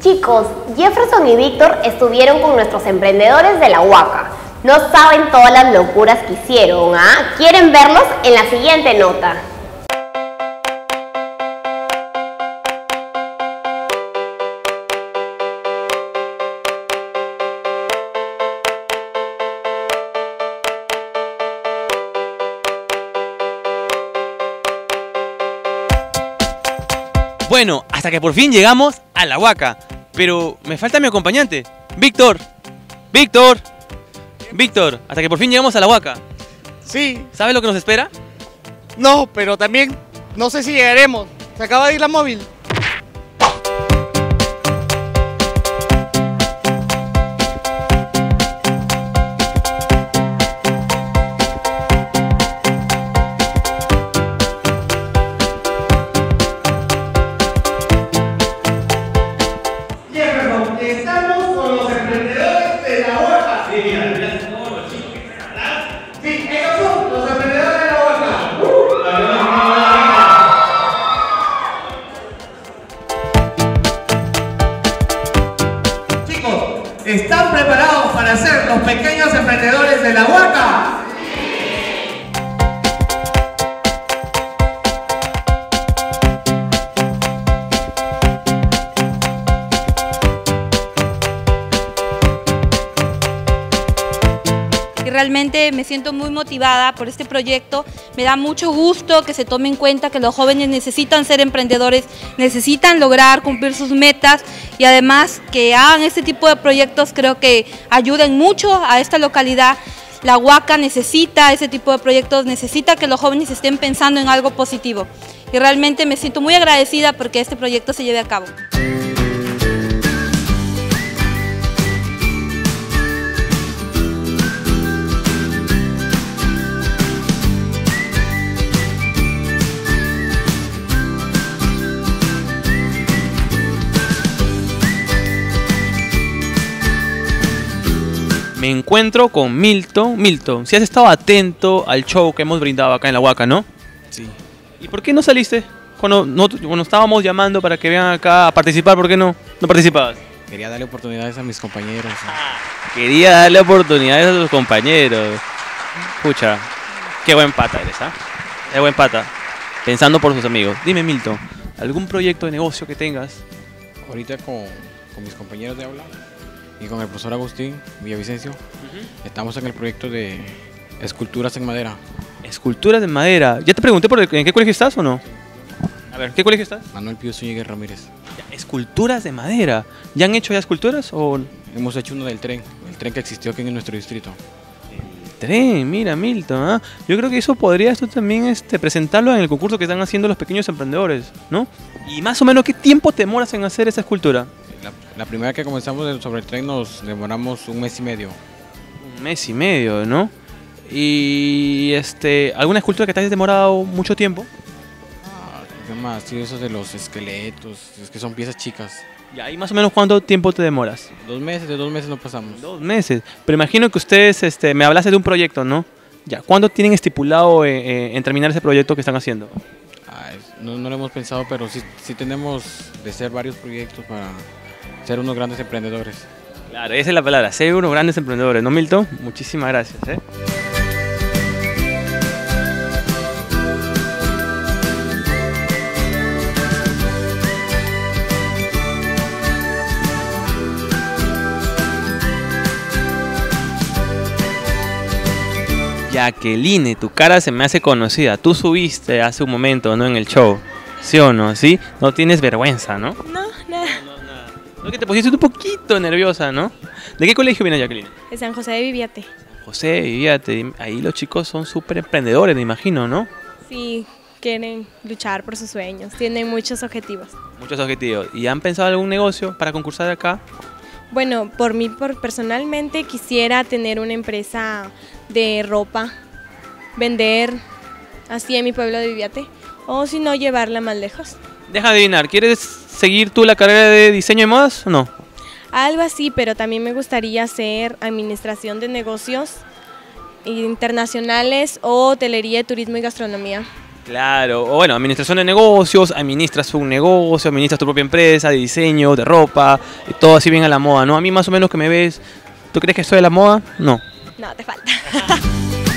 Chicos, Jefferson y Víctor estuvieron con nuestros emprendedores de la Huaca. No saben todas las locuras que hicieron, ¿ah? ¿Quieren verlos? En la siguiente nota. Bueno, hasta que por fin llegamos a la Huaca. Pero me falta mi acompañante, Víctor. Víctor. Víctor, hasta que por fin llegamos a la Huaca. Sí, ¿Sabes lo que nos espera? no, pero también no sé si llegaremos. Se acaba de ir la móvil. Realmente me siento muy motivada por este proyecto. Me da mucho gusto que se tome en cuenta que los jóvenes necesitan ser emprendedores, necesitan lograr cumplir sus metas y además que hagan este tipo de proyectos creo que ayuden mucho a esta localidad. La Huaca necesita ese tipo de proyectos, necesita que los jóvenes estén pensando en algo positivo. Y realmente me siento muy agradecida porque este proyecto se lleve a cabo. Me encuentro con Milton. Milton, si has estado atento al show que hemos brindado acá en la Huaca, ¿no? Sí. ¿Y por qué no saliste? Cuando, no- cuando estábamos llamando para que vengan acá a participar, ¿por qué no? No participabas. Quería darle oportunidades a mis compañeros. Quería darle oportunidades a tus compañeros. Pucha, qué buen pata eres, ¿ah? Qué buen pata. Pensando por sus amigos. Dime, Milton, ¿algún proyecto de negocio que tengas? Ahorita con, con mis compañeros de aula y con el profesor Agustín Villavicencio, estamos en el proyecto de esculturas en madera. Esculturas de madera. ¿Ya te pregunté por el- en qué colegio estás o no? A ver, ¿qué colegio estás? Manuel Pío Zúñiga Ramírez. Esculturas de madera. ¿Ya han hecho ya esculturas o Hemos hecho uno del tren, el tren que existió aquí en nuestro distrito. Tren, mira Milton, ¿ah? yo creo que eso podrías tú también este, presentarlo en el concurso que están haciendo los pequeños emprendedores, ¿no? Y más o menos, ¿qué tiempo te demoras en hacer esa escultura? La, primera que comenzamos sobre el tren nos demoramos un mes y medio. Un mes y medio, ¿no? Y este, ¿alguna escultura que te hayas demorado mucho tiempo? Ah, ¿Qué más? Sí, esos de los esqueletos, es que son piezas chicas. ¿y más o menos cuánto tiempo te demoras? Dos meses, de dos meses no pasamos. Dos meses. Pero imagino que ustedes, este, me hablaste de un proyecto, ¿no? Ya, ¿cuándo tienen estipulado eh, eh, en terminar ese proyecto que están haciendo? Ah, no, no lo hemos pensado, pero sí, sí tenemos de ser varios proyectos para ser unos grandes emprendedores. Claro, esa es la palabra, ser unos grandes emprendedores, ¿no, Milton? Muchísimas gracias, ¿eh? Jacqueline, tu cara se me hace conocida. Tú subiste hace un momento, ¿no? En el show. ¿Sí o no? ¿Sí? No tienes vergüenza, ¿no? No, nada. No, que te pusiste un poquito nerviosa, ¿no? ¿De qué colegio viene Jacqueline? De San José de Viviate. José, fíjate, ahí los chicos son súper emprendedores, me imagino, ¿no? Sí, quieren luchar por sus sueños. Tienen muchos objetivos. Muchos objetivos. ¿Y han pensado algún negocio para concursar acá? Bueno, por mí por personalmente quisiera tener una empresa de ropa, vender así en mi pueblo de Viviate, o si no llevarla más lejos. Deja de adivinar, ¿quieres seguir tú la carrera de diseño de modas o no? Algo así, pero también me gustaría hacer administración de negocios internacionales o hotelería, turismo y gastronomía. Claro, o bueno, administración de negocios, administras un negocio, administras tu propia empresa de diseño, de ropa, y todo así bien a la moda, ¿no? A mí más o menos que me ves, ¿tú crees que soy de la moda? No. No, te falta.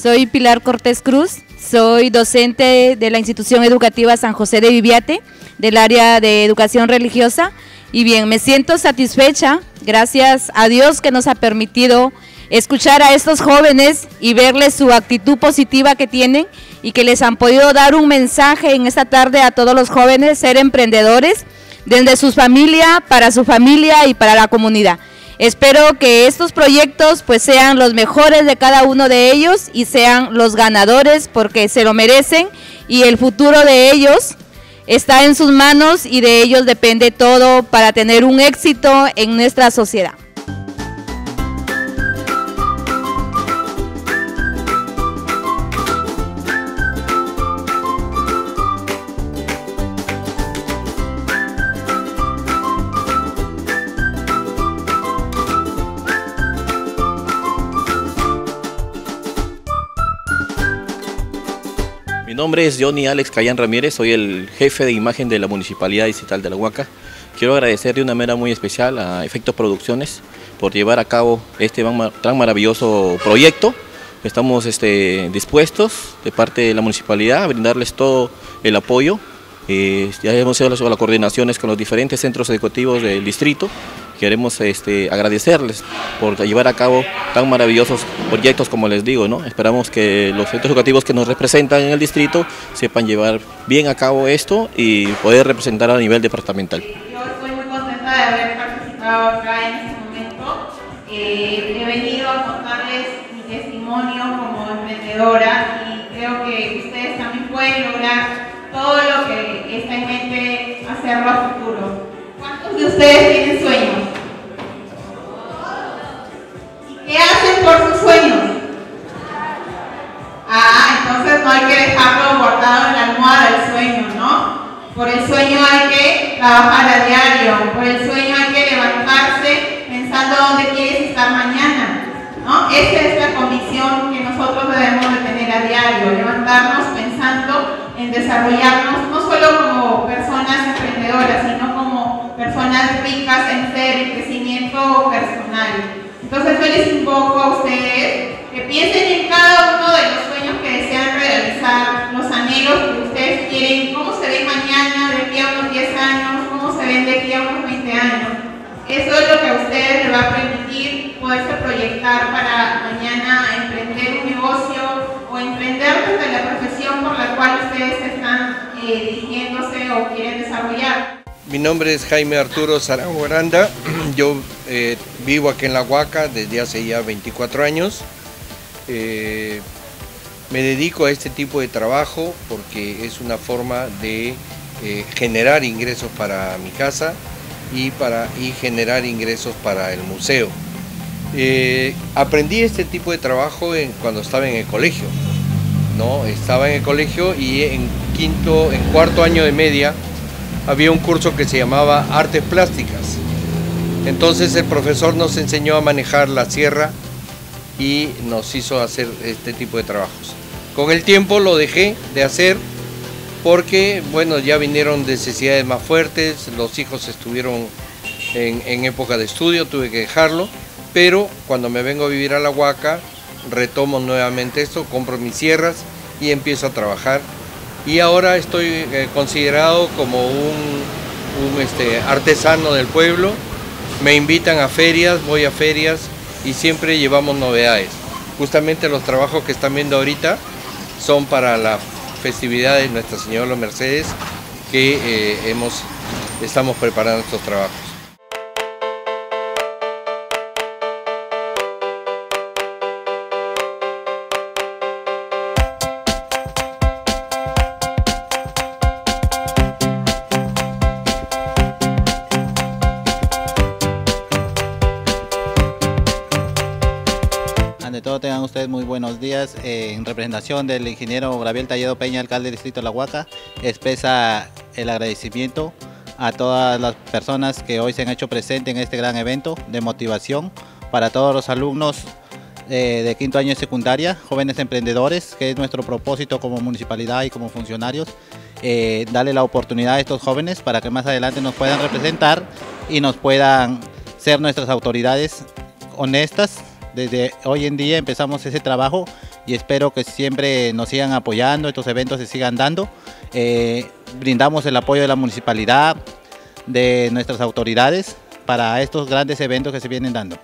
Soy Pilar Cortés Cruz, soy docente de la institución educativa San José de Viviate, del área de educación religiosa. Y bien, me siento satisfecha, gracias a Dios que nos ha permitido escuchar a estos jóvenes y verles su actitud positiva que tienen y que les han podido dar un mensaje en esta tarde a todos los jóvenes, ser emprendedores desde su familia, para su familia y para la comunidad. Espero que estos proyectos pues sean los mejores de cada uno de ellos y sean los ganadores porque se lo merecen y el futuro de ellos está en sus manos y de ellos depende todo para tener un éxito en nuestra sociedad. Nombre es Johnny Alex Cayán Ramírez, soy el jefe de imagen de la Municipalidad Distrital de La Huaca. Quiero agradecer de una manera muy especial a Efectos Producciones por llevar a cabo este tan maravilloso proyecto. Estamos este, dispuestos de parte de la Municipalidad a brindarles todo el apoyo. Eh, ya hemos hecho las coordinaciones con los diferentes centros educativos del distrito queremos este, agradecerles por llevar a cabo tan maravillosos proyectos como les digo, ¿no? Esperamos que los centros educativos que nos representan en el distrito sepan llevar bien a cabo esto y poder representar a nivel departamental. Yo estoy muy contenta de haber participado acá en este momento. Eh, he venido a contarles mi testimonio como emprendedora y creo que ustedes también pueden lograr todo lo que está en mente hacerlo a futuro. ¿Cuántos de ustedes tienen hay que dejarlo guardado en la almohada el sueño, ¿no? Por el sueño hay que trabajar a diario, por el sueño hay que levantarse pensando dónde quieres estar mañana, ¿no? Esa es la convicción que nosotros debemos de tener a diario, levantarnos pensando en desarrollarnos no solo como personas emprendedoras, sino como personas ricas en ser, en crecimiento personal. Entonces yo les invoco a ustedes que piensen en cada uno de los sueños que desean realizar, los anhelos que ustedes quieren, cómo se ven mañana, de aquí a unos 10 años, cómo se ven de aquí a unos 20 años. Eso es lo que a ustedes les va a permitir poderse proyectar para mañana emprender un negocio o emprender desde la profesión por la cual ustedes están eh, dirigiéndose o quieren desarrollar. Mi nombre es Jaime Arturo Zarango Aranda. Yo eh, vivo aquí en La Huaca desde hace ya 24 años. Eh, me dedico a este tipo de trabajo porque es una forma de generar ingresos para mi casa y, para, y generar ingresos para el museo. aprendí este tipo de trabajo cuando estaba en el colegio. ¿no? Estaba en el colegio y en quinto, en cuarto año de media había un curso que se llamaba Artes Plásticas. Entonces el profesor nos enseñó a manejar la sierra y nos hizo hacer este tipo de trabajos. Con el tiempo lo dejé de hacer porque, bueno, ya vinieron necesidades más fuertes, los hijos estuvieron en, época de estudio, tuve que dejarlo, pero cuando me vengo a vivir a la Huaca, retomo nuevamente esto, compro mis sierras y empiezo a trabajar y ahora estoy eh, considerado como un, este, artesano del pueblo. Me invitan a ferias, voy a ferias y siempre llevamos novedades. Justamente los trabajos que están viendo ahorita son para la festividad de Nuestra Señora los Mercedes que eh, hemos, estamos preparando estos trabajos. Ante todo tengan ustedes muy buenos días. Eh, en representación del ingeniero Gabriel Talledo Peña, alcalde del distrito de La Huaca, expresa el agradecimiento a todas las personas que hoy se han hecho presentes en este gran evento de motivación para todos los alumnos eh, de quinto año de secundaria, jóvenes emprendedores, que es nuestro propósito como municipalidad y como funcionarios, eh, darle la oportunidad a estos jóvenes para que más adelante nos puedan representar y nos puedan ser nuestras autoridades honestas desde hoy en día empezamos ese trabajo y espero que siempre nos sigan apoyando, estos eventos se sigan dando. Eh, brindamos el apoyo de la municipalidad, de nuestras autoridades para estos grandes eventos que se vienen dando.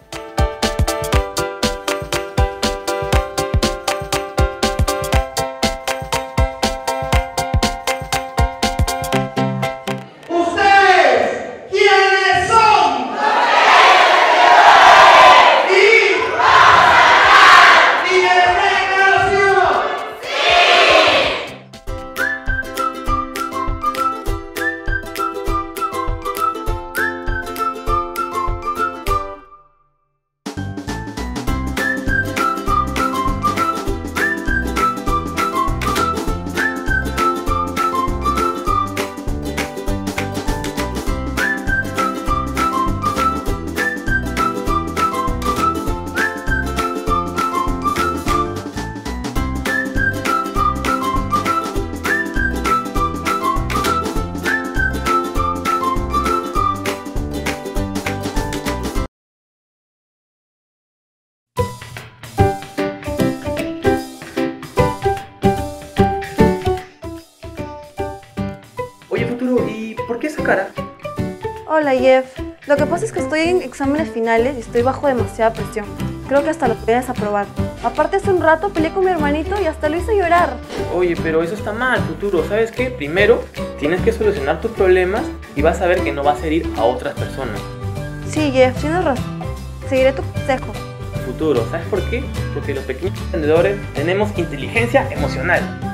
Hola Jeff, lo que pasa es que estoy en exámenes finales y estoy bajo demasiada presión. Creo que hasta lo voy a desaprobar. Aparte hace un rato peleé con mi hermanito y hasta lo hice llorar. Oye, pero eso está mal, futuro. ¿Sabes qué? Primero tienes que solucionar tus problemas y vas a ver que no vas a herir a otras personas. Sí, Jeff, tienes razón. Seguiré tu consejo. Futuro, ¿sabes por qué? Porque los pequeños emprendedores tenemos inteligencia emocional.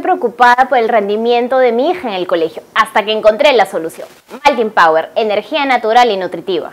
Preocupada por el rendimiento de mi hija en el colegio, hasta que encontré la solución. Maltin Power, energía natural y nutritiva.